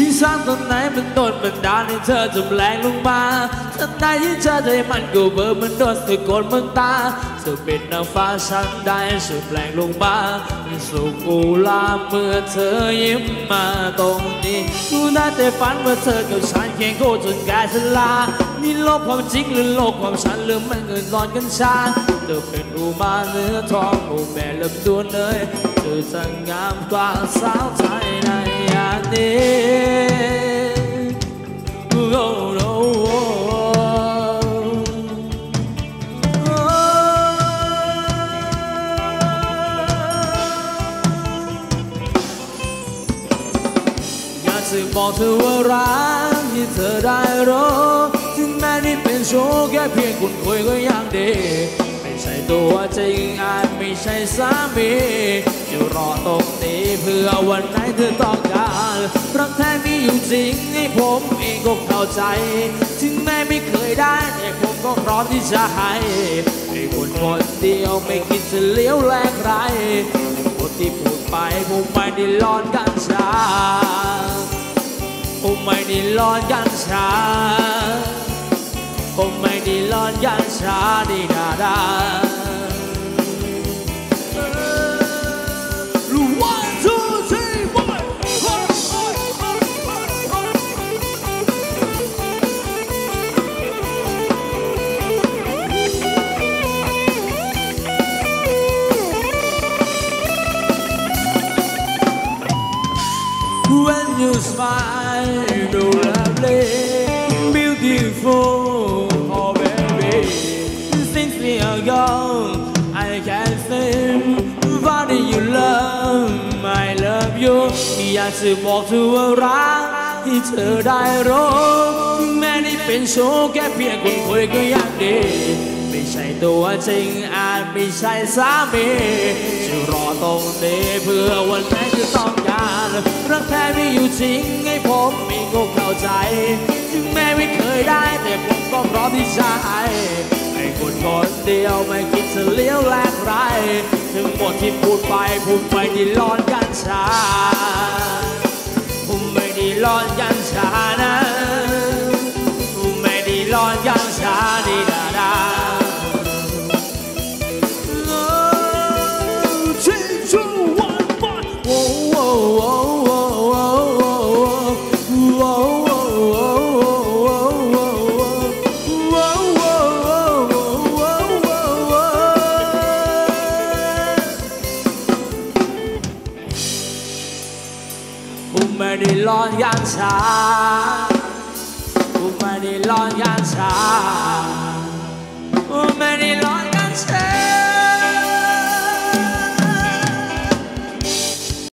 ที่สร้างตรงไหนมันโดนบันดาลให้เธอจำแรงลงมาทันใดที่เธอใจมันกูเบอร์มันโดนสะกดมืองตาเธอเป็นนางฟ้าฉันได้สุดแรงลงมาสู่กูลาเมื่อเธอยิ้มมาตรงนี้กูได้แต่ฝันว่าเธอกับฉันเคียงคู่จนกายสลานี่โลกความจริงหรือโลกความฉันหรือมันเงินร้อนกันชาเธอเป็นอุมาเนื้อทองอ้แม่ลำดวนเลย เธอจะงามกว่าสาวไทยในยามนี้ Oh, oh, oh. อยากจะบอกเธอว่ารักที่เธอได้รู้ถึงแม้นี่เป็นโชว์แค่เพียงคุณคุยก็ยังดี ใช่ตัวจริงอาจไม่ใช่สามีจะรอตรงนี้เพื่อวันไหนเธอต้องการรักแท้มีอยู่จริงให้ผมเองก็เข้าใจ ถึงแม้ไม่เคยได้แต่ผมก็พร้อมที่จะให้ให้คนคนเดียวไม่คิดจะเลี้ยวแลกใครคนที่พูดไปผมไม่ได้หลอนกันชาผมไม่ได้หลอนกันชาผมไม่ได้หลอนกัน ชาดีดาดา One, two, three, four. When you smile, so lovely, beautiful, อยากจะบอกเธอว่ารักที่เธอได้รู้แม้นี่เป็นโชว์แค่เพียงคนคุยก็ยังดี ไม่ใช่ตัวจริงอาจไม่ใช่สามีจะรอตรงนี้เพื่อวันไหนจะต้องการรักแท้มีอยู่จริงให้ผมเองก็เข้าใจ ถึงแม้ไม่เคยได้แต่ผมก็พร้อมที่จะให้ให้คนคนเดียวไม่คิดจะเลี้ยวแลกไรถึงหมดที่พูดไปผมไม่ได้ร้อนกันชา ไม่ได้ร้อนกันชาดีดาด